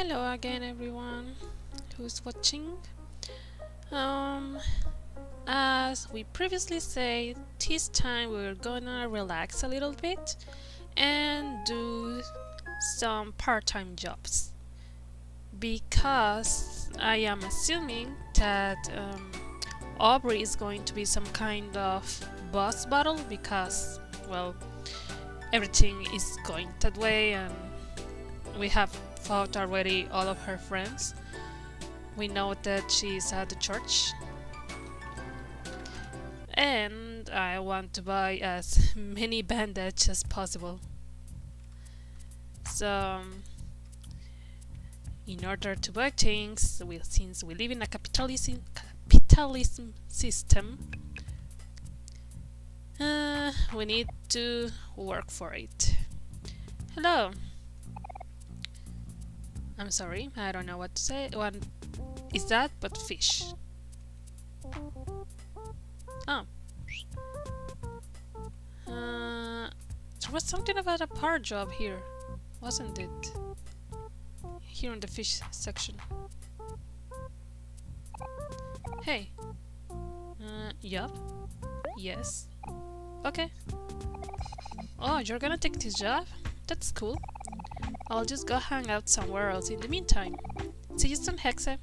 Hello again everyone who's watching. Um, as we previously said, this time we're gonna relax a little bit and do some part-time jobs because I am assuming that um, Aubrey is going to be some kind of boss battle because, well, everything is going that way and we have fought already all of her friends. We know that she's at the church. And I want to buy as many bandages as possible. So, in order to buy things, we, since we live in a capitalism, capitalism system, uh, we need to work for it. Hello. I'm sorry, I don't know what to say. What is that but fish? Oh. Uh, there was something about a part job here, wasn't it? Here in the fish section. Hey. Uh, yup. Yes. Okay. Oh, you're gonna take this job? That's cool. I'll just go hang out somewhere else in the meantime. See you soon, Hexe.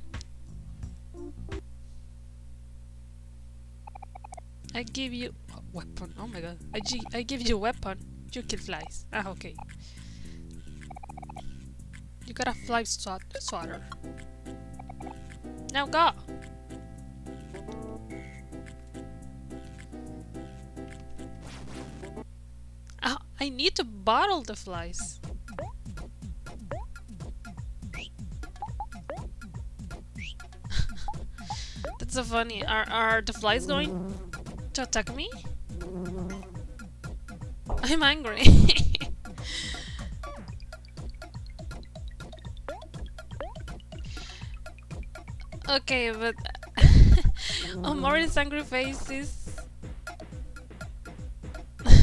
I give you a weapon. Oh my god. I, I give you a weapon. You kill flies. Ah, okay. You got a fly swat swatter. Now go! Oh, I need to bottle the flies. So funny. Are, are the flies going to attack me? I'm angry. okay, but Omori's angry face is...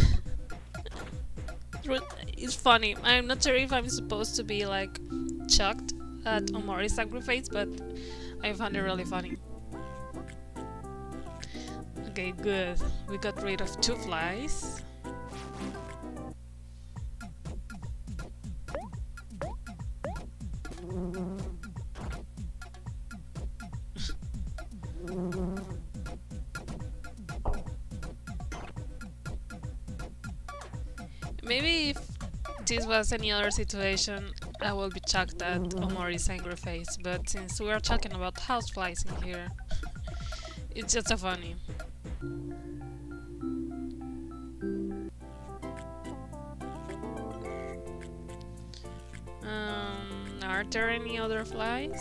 it's funny. I'm not sure if I'm supposed to be like shocked at Omori's angry face, but I found it really funny. Okay, good. We got rid of two flies. Maybe if this was any other situation, I will be shocked at Omori's angry face, but since we are talking about houseflies in here, it's just so funny. There any other flies?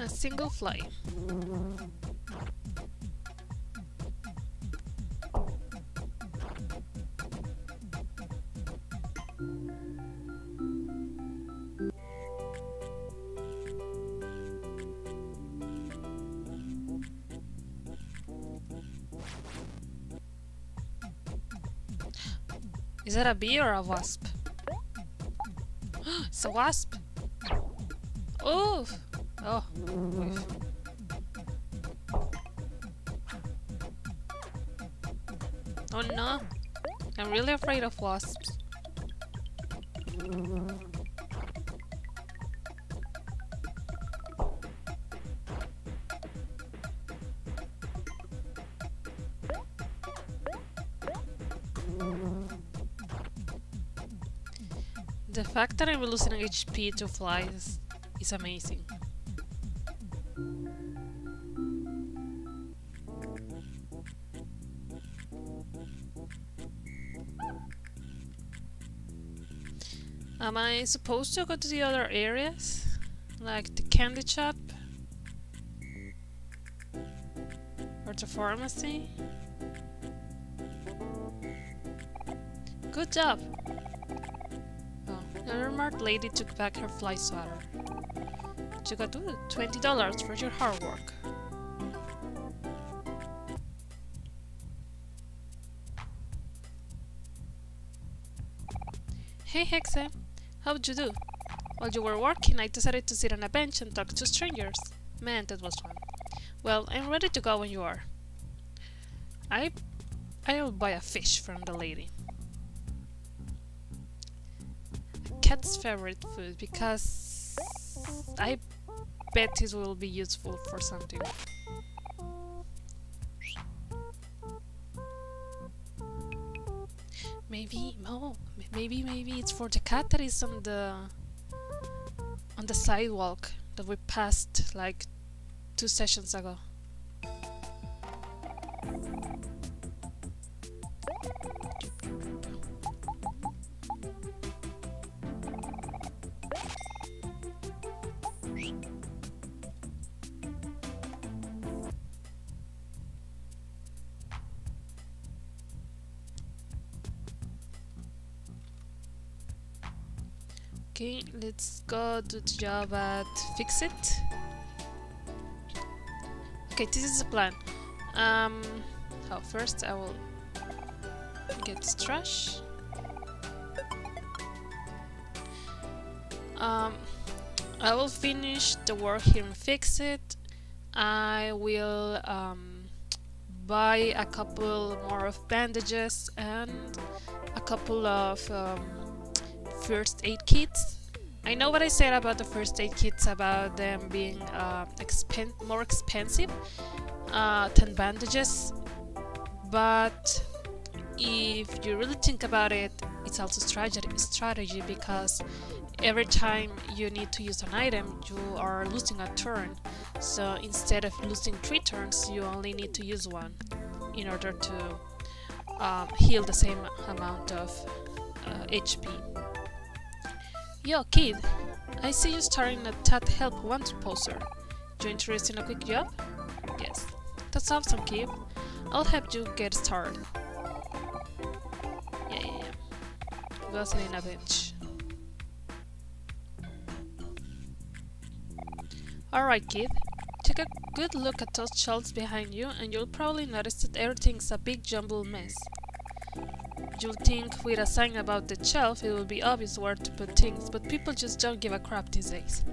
A single fly. Is that a bee or a wasp? it's a wasp! Oh! Oh. Oof. Oh no! I'm really afraid of wasps. Fact that I'm losing HP to flies is amazing. Am I supposed to go to the other areas? Like the candy shop? Or the pharmacy? Good job! The remarked lady took back her fly swatter. You got $20 for your hard work. Hey Hexe, how'd you do? While you were working, I decided to sit on a bench and talk to strangers. Man, that was fun. Well, I'm ready to go when you are. I... I'll buy a fish from the lady. Cat's favorite food, because... I bet it will be useful for something. Maybe, no, maybe, maybe it's for the cat that is on the on the sidewalk that we passed like two sessions ago. Okay, let's go the job at fix it. Okay, this is the plan. Um, oh, first I will get this trash. Um, I will finish the work here and fix it. I will um, buy a couple more of bandages and a couple of um, first aid kits. I know what I said about the first aid kits, about them being uh, expen more expensive uh, than bandages, but if you really think about it, it's also strategy, strategy because every time you need to use an item, you are losing a turn. So instead of losing three turns, you only need to use one in order to um, heal the same amount of uh, HP. Yo, kid! I see you starting a Tat Help Want poster. You interested in a quick job? Yes. That's awesome, kid. I'll help you get started. Yeah, yeah, yeah. Goes in a bench. Alright, kid. Take a good look at those shelves behind you and you'll probably notice that everything's a big jumbled mess. Think with a sign about the shelf it will be obvious where to put things, but people just don't give a crap these days.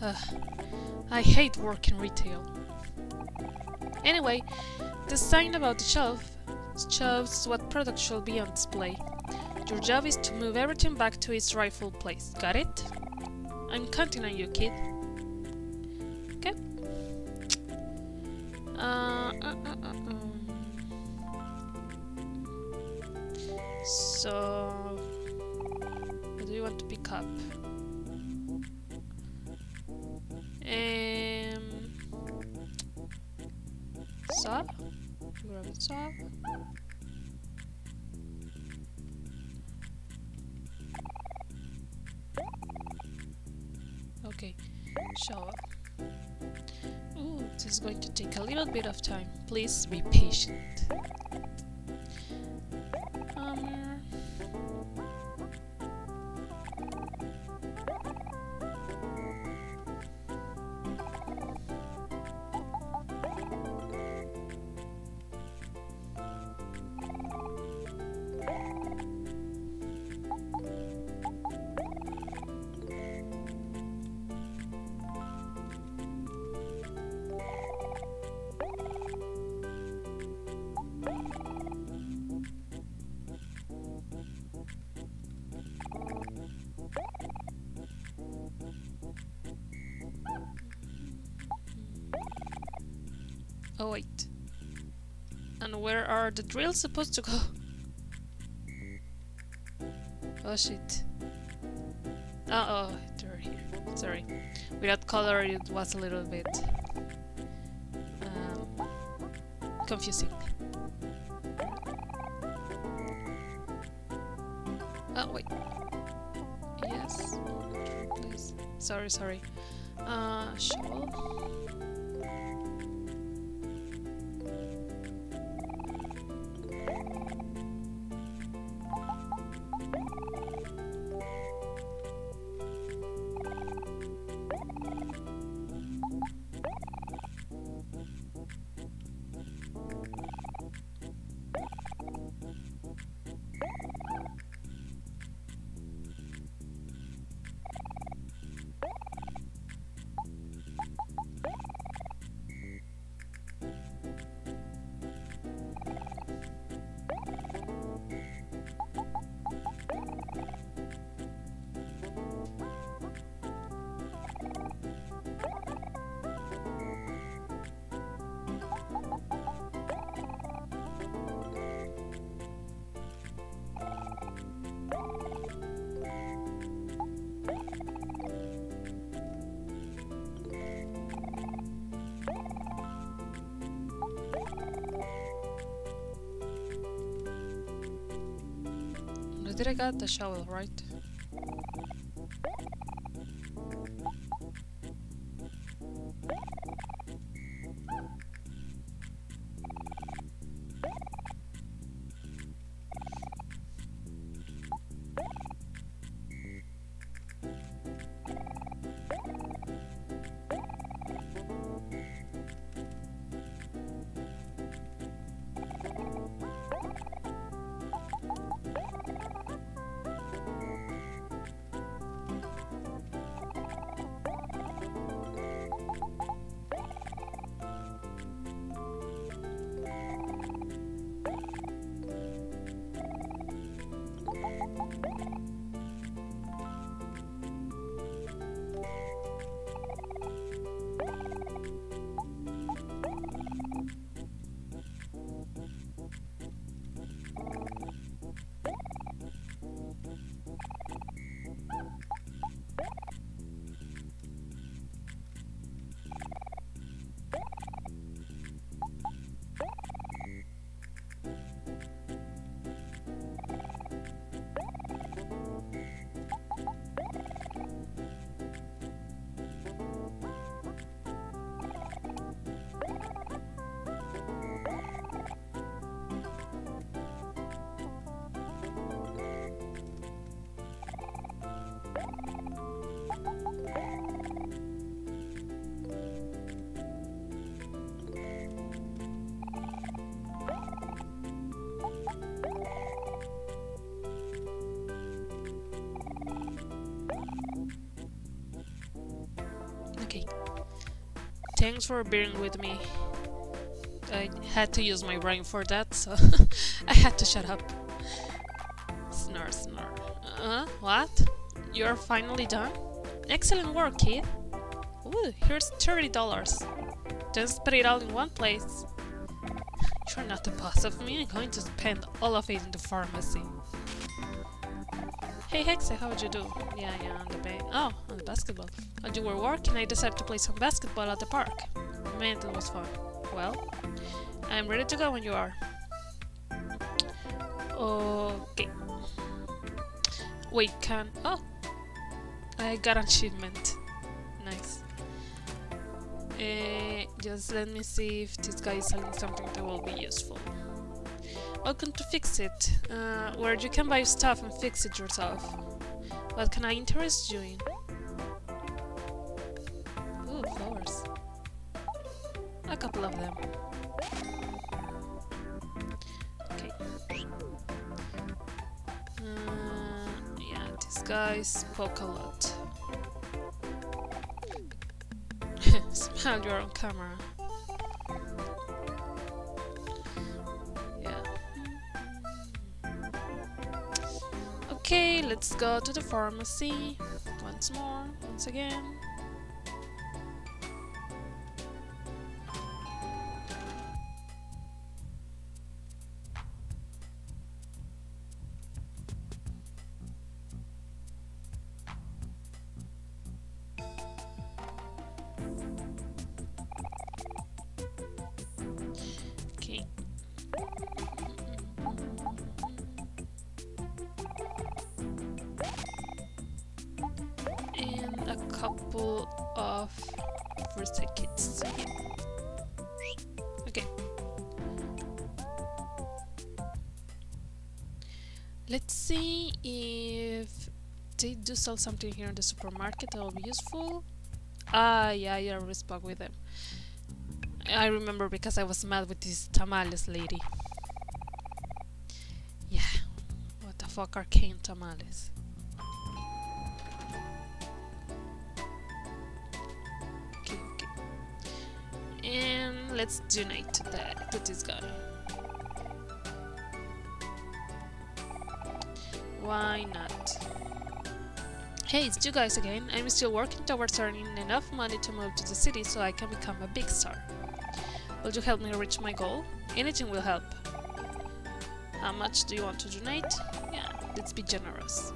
Ugh, I hate working retail. Anyway, the sign about the shelf shows what products shall be on display. Your job is to move everything back to its rightful place. Got it? I'm counting on you, kid. Okay, shower. Ooh, this is going to take a little bit of time. Please be patient. Are the drills supposed to go? Oh shit. Oh, oh, they're here. Sorry. Without color it was a little bit um, confusing. Oh wait. Yes. Please. Sorry, sorry. Uh, shovel. Did I get the shovel right? Thanks for bearing with me. I had to use my brain for that, so I had to shut up. Snore, snore. Uh, what? You're finally done? Excellent work, kid. Ooh, here's $30. Just put it all in one place. You're not the boss of me, I'm going to spend all of it in the pharmacy. Hey Hexe, how would you do? Yeah, yeah, on the bay. Oh, on the basketball. While you were working, I decided to play some basketball at the park. Man, it was fun. Well, I'm ready to go when you are. Okay. Wait, can... Oh! I got an achievement. Nice. Uh, just let me see if this guy is selling something that will be useful. Welcome to Fix It, uh, where you can buy stuff and fix it yourself. What can I interest you in? This guy's poke a lot. Smile, you're on camera. Yeah. Okay, let's go to the pharmacy once more, once again. First aid kits. Okay. Let's see if they do sell something here in the supermarket that will be useful. Ah, yeah, I already spoke with them. I remember because I was mad with this tamales lady. Yeah, what the fuck are arcane tamales? Let's donate to that to this guy. Why not? Hey, it's you guys again. I'm still working towards earning enough money to move to the city so I can become a big star. Will you help me reach my goal? Anything will help. How much do you want to donate? Yeah, let's be generous.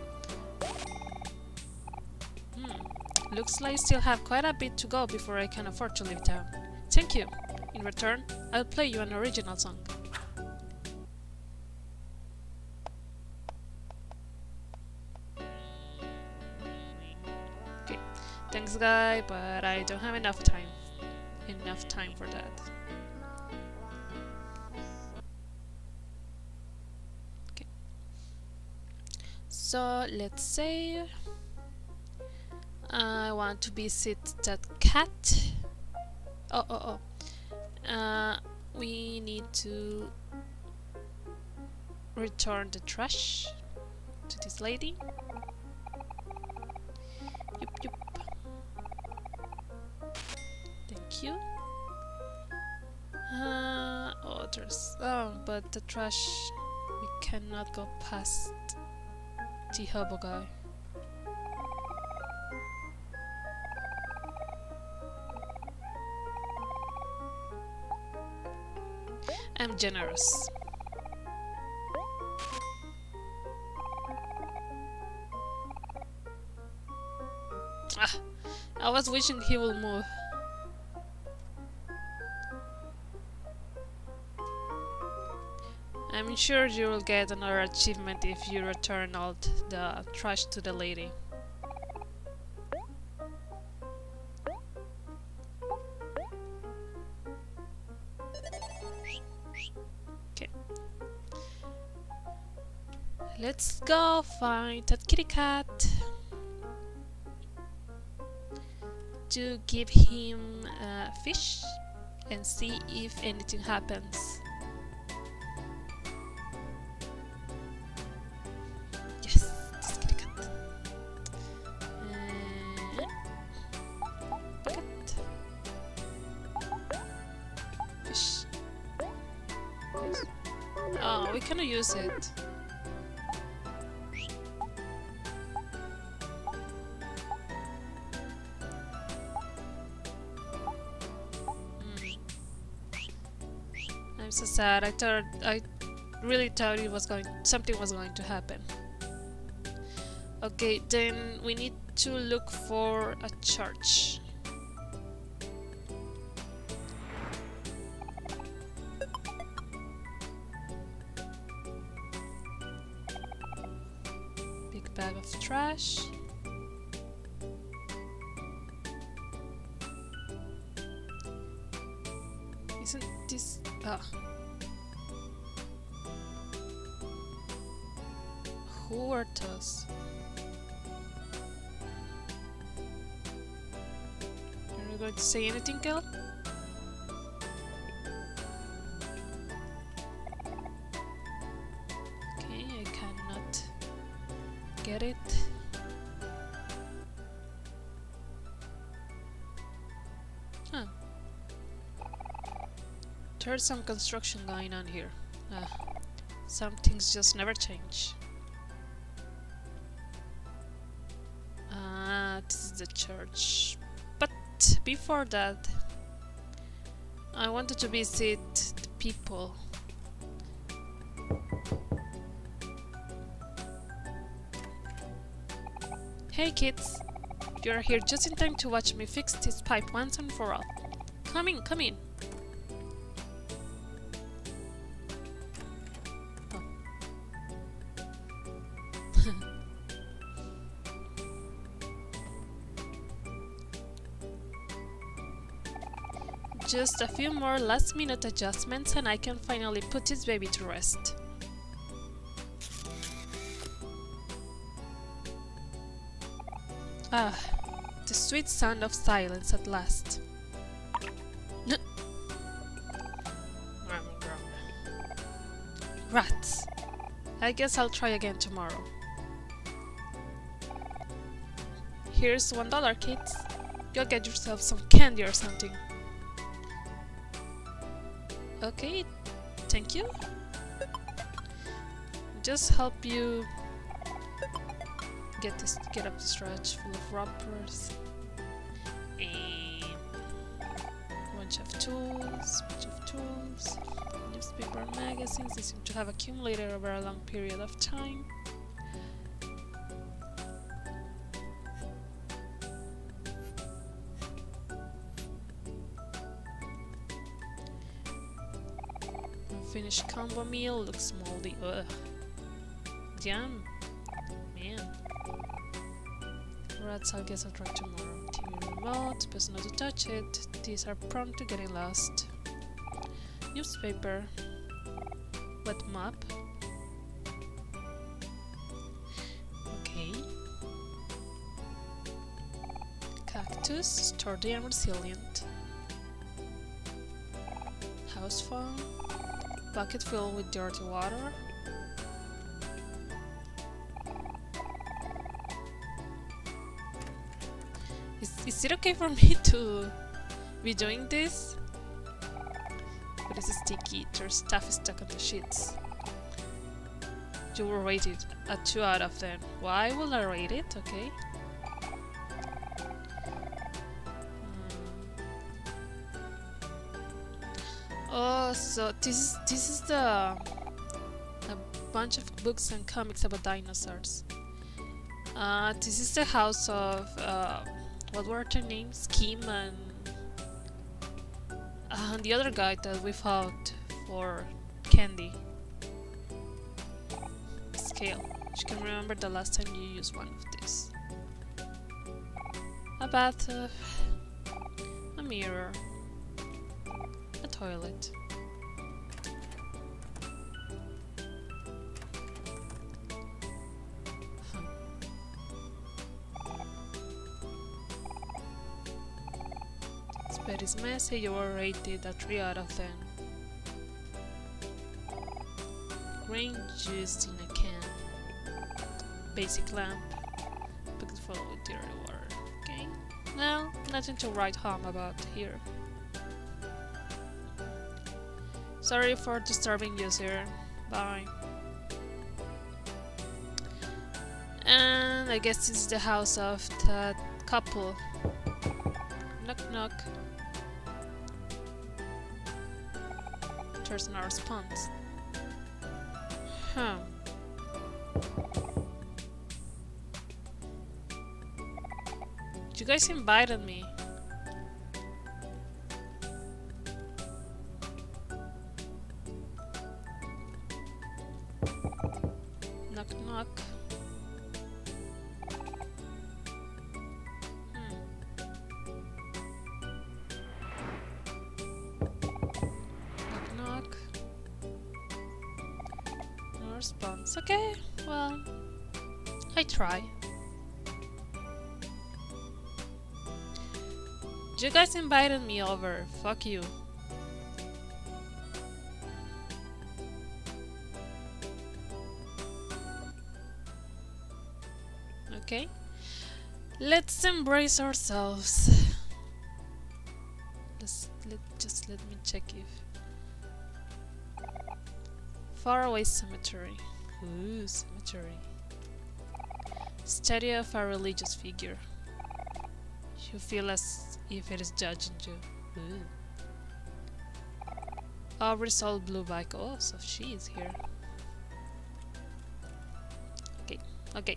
Hmm, looks like I still have quite a bit to go before I can afford to leave town. Thank you. In return, I'll play you an original song. Okay, thanks guy, but I don't have enough time. Enough time for that. Okay. So let's say I want to visit that cat. Oh, oh, oh. Uh, we need to return the trash to this lady. Yup, yup. Thank you. Uh, oh, there's... Oh, but the trash... We cannot go past the hobo guy. Generous. Ah, I was wishing he will move. I'm sure you will get another achievement if you return all the trash to the lady. Go find that kitty cat to give him a fish and see if anything happens. Sad. I thought I really thought it was going something was going to happen. Okay, then we need to look for a church. Big bag of trash. Isn't this... Ah. Those? Are you going to say anything, Kel? Okay, I cannot get it. There's some construction going on here. Uh, some things just never change. The church. But before that, I wanted to visit the people. Hey kids! You're here just in time to watch me fix this pipe once and for all. Come in, come in. Just a few more last minute adjustments and I can finally put this baby to rest. Ah, the sweet sound of silence at last. Rats! I guess I'll try again tomorrow. Here's one dollar, kids. Go get yourself some candy or something. Okay, thank you. Just help you get this get up the stretch full of rubbers and bunch of tools, bunch of tools, newspaper magazines. They seem to have accumulated over a long period of time. Unfinished combo meal looks moldy. Ugh. Damn. Man. Rats, I guess I'll try tomorrow. TV remote, best not to touch it. These are prone to getting lost. Newspaper. Wet map. Okay. Cactus, sturdy and resilient. House phone. Bucket filled with dirty water. Is, is it okay for me to be doing this? But it's sticky, there's stuff is stuck on the sheets. You will rate it a 2 out of 10. Why will I rate it? Okay. So this is this is the a bunch of books and comics about dinosaurs. Uh, this is the house of uh, what were their names? Kim and uh, the other guy that we fought for candy. Scale. You can remember the last time you used one of these. A bathtub, a mirror, a toilet. This messy, you were rated a 3 out of 10. Green juice in a can. Basic lamp. Full with dirty water. Okay. No, nothing to write home about here. Sorry for disturbing you, sir. Bye. And I guess this is the house of that couple. Knock knock. There's no response. Huh. You guys invited me. Invited me over. Fuck you. Okay. Let's embrace ourselves. Let's let just let me check if Faraway cemetery. Ooh, cemetery. Study of a religious figure. You feel as if it is judging you. Ooh. Aubrey's all blue bike. Oh, so she is here. Okay, okay.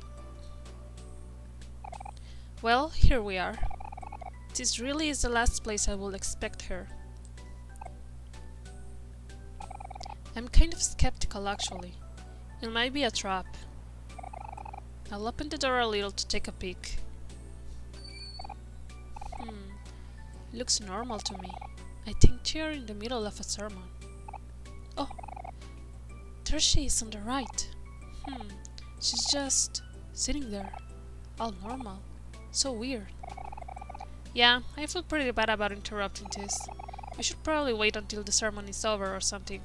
Well, here we are. This really is the last place I will expect her. I'm kind of skeptical actually. It might be a trap. I'll open the door a little to take a peek. Looks normal to me. I think you're in the middle of a sermon. Oh! There she is on the right. Hmm. She's just sitting there. All normal. So weird. Yeah, I feel pretty bad about interrupting this. We should probably wait until the sermon is over or something.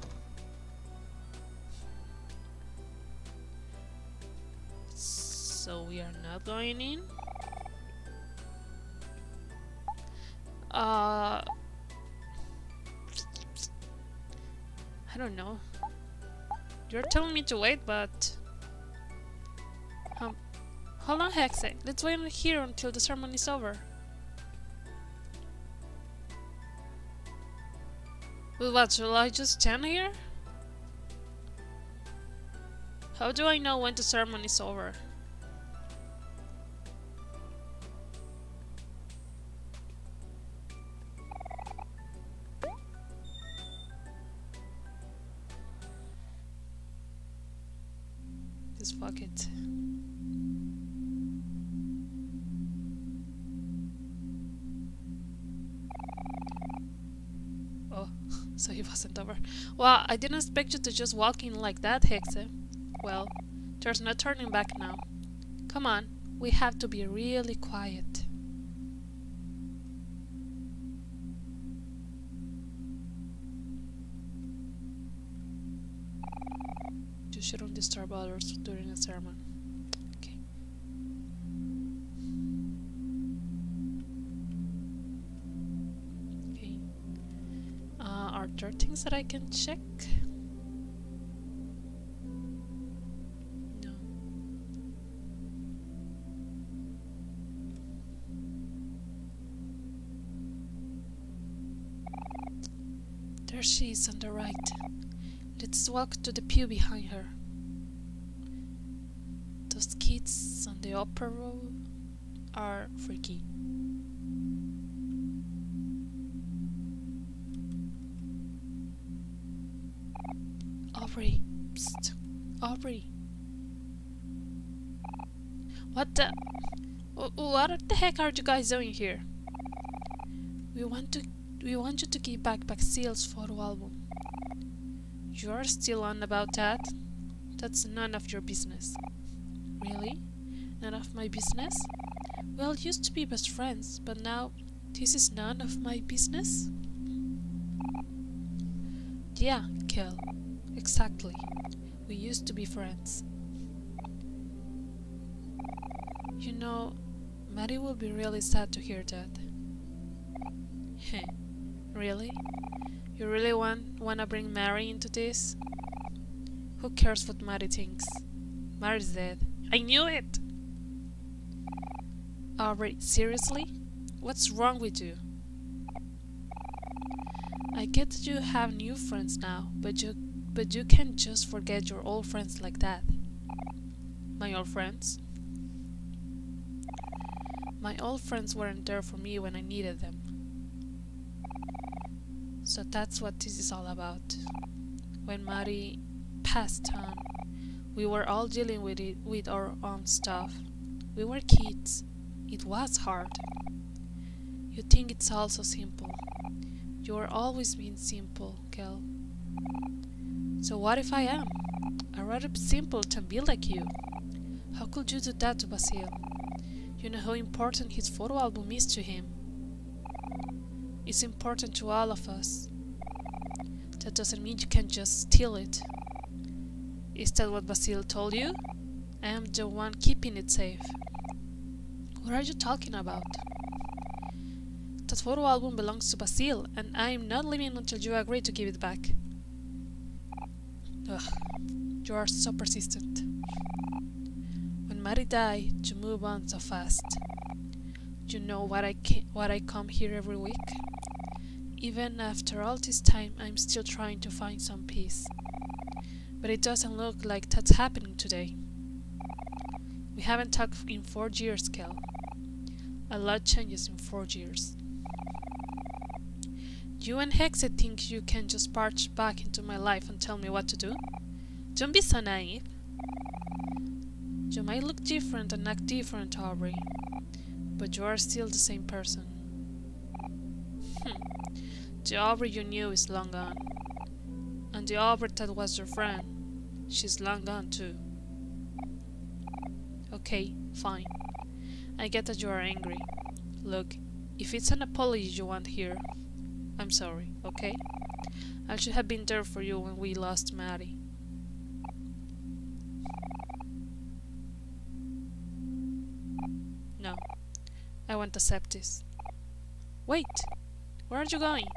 So we are not going in? Uh... I don't know. You're telling me to wait, but... Um, hold on, Hexe. Let's wait here until the sermon is over. Well, what, shall I just stand here? How do I know when the sermon is over? Well, I didn't expect you to just walk in like that, Hexe. Well, there's no turning back now. Come on, we have to be really quiet. You shouldn't disturb others during a sermon. That I can check? There she is on the right. Let's walk to the pew behind her. Those kids on the upper row are freaky. Aubrey. What the? What the heck are you guys doing here? We want to. We want you to give back Basil's photo album. You're still on about that? That's none of your business. Really? None of my business? Well, used to be best friends, but now this is none of my business? Yeah, Kel. Exactly. We used to be friends. You know, Mari will be really sad to hear that. Really? You really want wanna bring Mari into this? Who cares what Mari thinks? Mari's dead. I knew it! Aubrey, seriously? What's wrong with you? I get that you have new friends now, but you but you can't just forget your old friends like that. My old friends? My old friends weren't there for me when I needed them. So that's what this is all about. When Mari passed on, we were all dealing with it with our own stuff. We were kids. It was hard. You think it's all so simple. You are always being simple, Kel. So what if I am? I'd rather simple be like you. How could you do that to Basil? You know how important his photo album is to him. It's important to all of us. That doesn't mean you can just steal it. Is that what Basil told you? I am the one keeping it safe. What are you talking about? That photo album belongs to Basil, and I am not leaving until you agree to give it back. Ugh, you are so persistent. When Mari died, you move on so fast. You know what I what I come here every week. Even after all this time, I'm still trying to find some peace. But it doesn't look like that's happening today. We haven't talked in four years, Kel. A lot changes in four years. You and Hexe think you can just barge back into my life and tell me what to do? Don't be so naive. You might look different and act different, Aubrey, but you are still the same person. Hmm. The Aubrey you knew is long gone. And the Aubrey that was your friend, she's long gone too. Okay, fine. I get that you are angry. Look, if it's an apology you want here, I'm sorry, okay? I should have been there for you when we lost Mari. No, I won't accept this. Wait! Where are you going?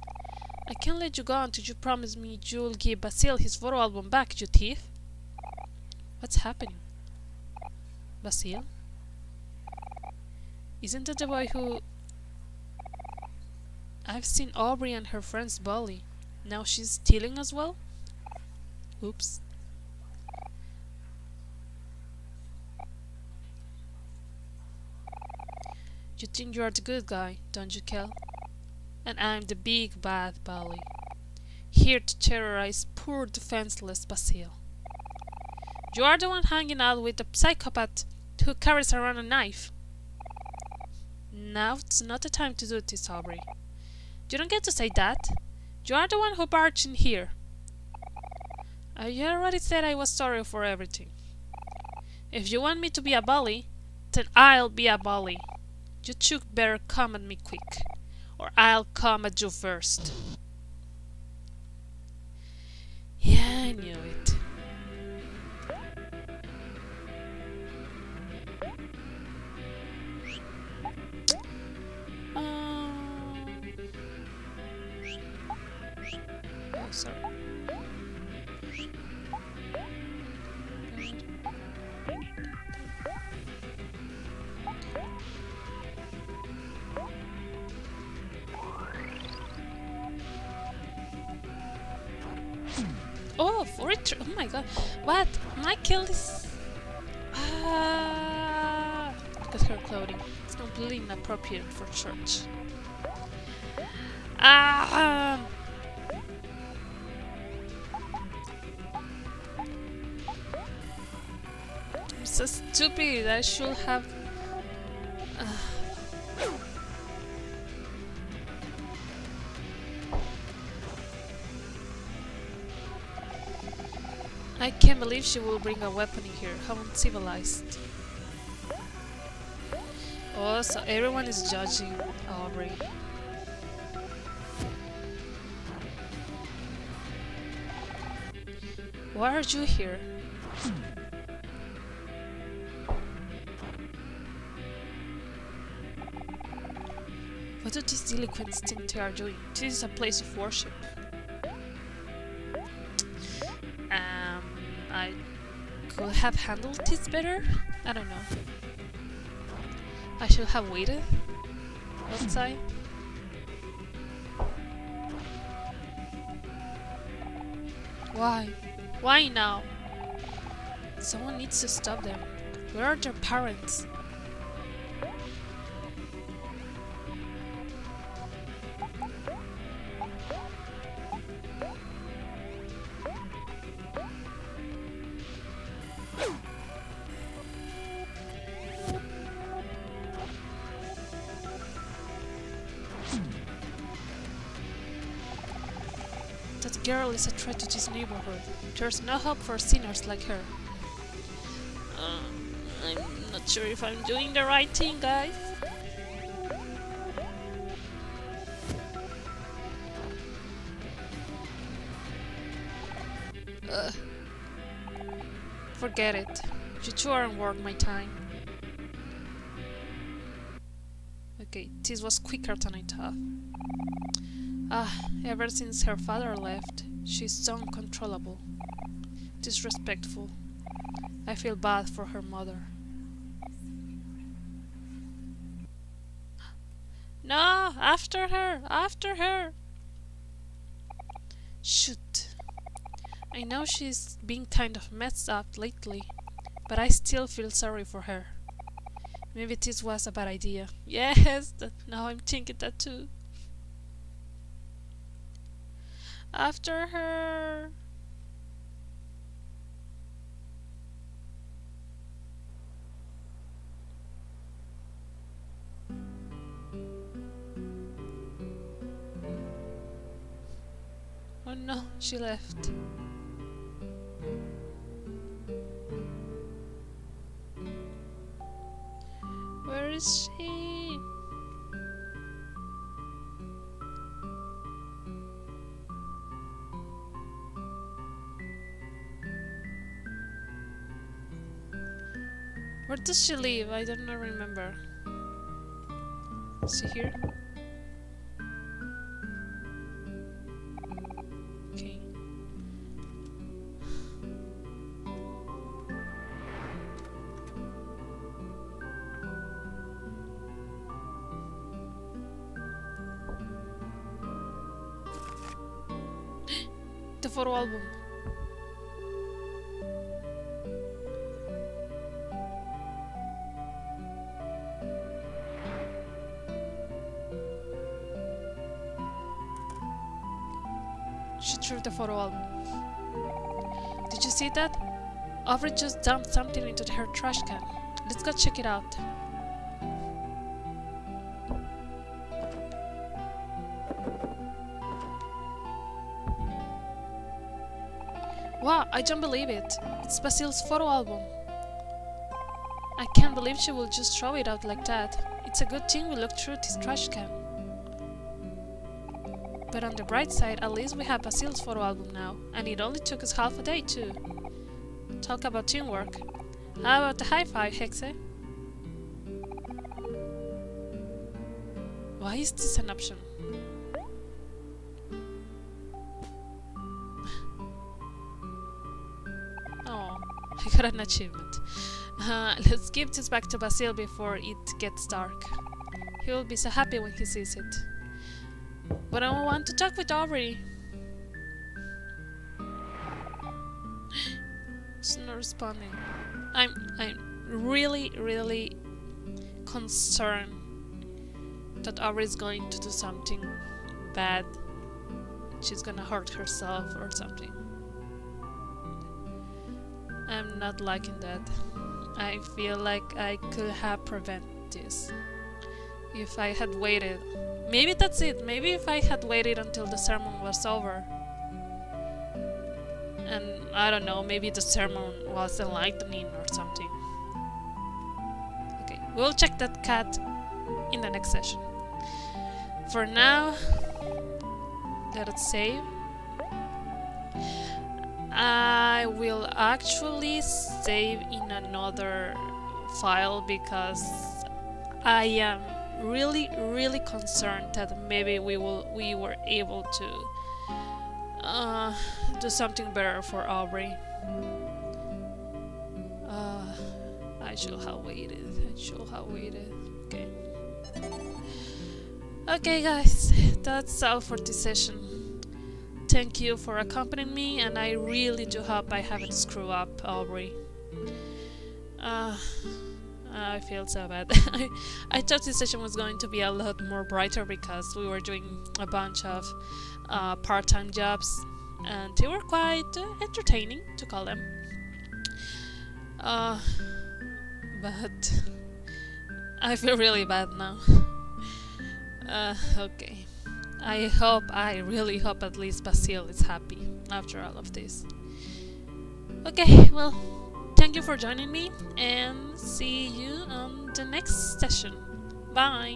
I can't let you go until you promise me you'll give Basil his photo album back, you thief! What's happening? Basil? Isn't that the boy who... I've seen Aubrey and her friends bully. Now she's stealing as well? Oops. You think you're the good guy, don't you, Kel? And I'm the big bad bully. Here to terrorize poor defenseless Basil. You are the one hanging out with the psychopath who carries around a knife. Now it's not the time to do this, Aubrey. You don't get to say that. You are the one who barged in here. Uh, I already said I was sorry for everything. If you want me to be a bully, then I'll be a bully. You two better come at me quick, or I'll come at you first. Yeah, I knew it. Oh, sorry. Oh, for it! Oh my god! What? My kill is. Ah! Look at her clothing. It's completely inappropriate for church. I should have. Uh. I can't believe she will bring a weapon in here. How uncivilized. Oh, so everyone is judging Aubrey. Why are you here? What do these delinquents think they are doing? This is a place of worship. Um, I could have handled this better? I don't know. I should have waited outside. Why? Why now? Someone needs to stop them. Where are their parents? Is a threat to this neighborhood. There's no hope for sinners like her. Uh, I'm not sure if I'm doing the right thing, guys. Uh, forget it. You two aren't worth my time. Okay, this was quicker than I thought. Ah, ever since her father left, she's so uncontrollable. Disrespectful. I feel bad for her mother. No, after her, after her. Shoot. I know she's been kind of messed up lately, but I still feel sorry for her. Maybe this was a bad idea. Yes, now I'm thinking that too. After her. Oh no, she left. Where is she? Where does she live? I don't remember. Is she here? Aubrey just dumped something into her trash can. Let's go check it out. Wow, I don't believe it. It's Basil's photo album. I can't believe she will just throw it out like that. It's a good thing we looked through this trash can. But on the bright side, at least we have Basil's photo album now, and it only took us half a day too. Talk about teamwork. How about the high five, Hexe? Why is this an option? oh, I got an achievement. Uh, let's give this back to Basil before it gets dark. He will be so happy when he sees it. But I want to talk with Aubrey. Responding. I'm I'm really really concerned that Aubrey is going to do something bad. She's gonna hurt herself or something. I'm not liking that. I feel like I could have prevented this if I had waited. Maybe that's it. Maybe if I had waited until the sermon was over. And I don't know, maybe the sermon was enlightening or something. Okay, we'll check that cat in the next session. For now, let us save. I will actually save in another file because I am really really concerned that maybe we will we were able to uh, do something better for Aubrey. Uh, I should have waited. I should have waited. Okay. Okay guys, that's all for this session. Thank you for accompanying me and I really do hope I haven't screwed up Aubrey. Uh, I feel so bad. I, I thought this session was going to be a lot more brighter because we were doing a bunch of uh, part-time jobs and they were quite uh, entertaining to call them. Uh, but I feel really bad now. Uh, okay. I hope, I really hope at least Basil is happy after all of this. Okay, well, thank you for joining me and see you on the next session. Bye!